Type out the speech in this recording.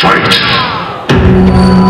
Fight!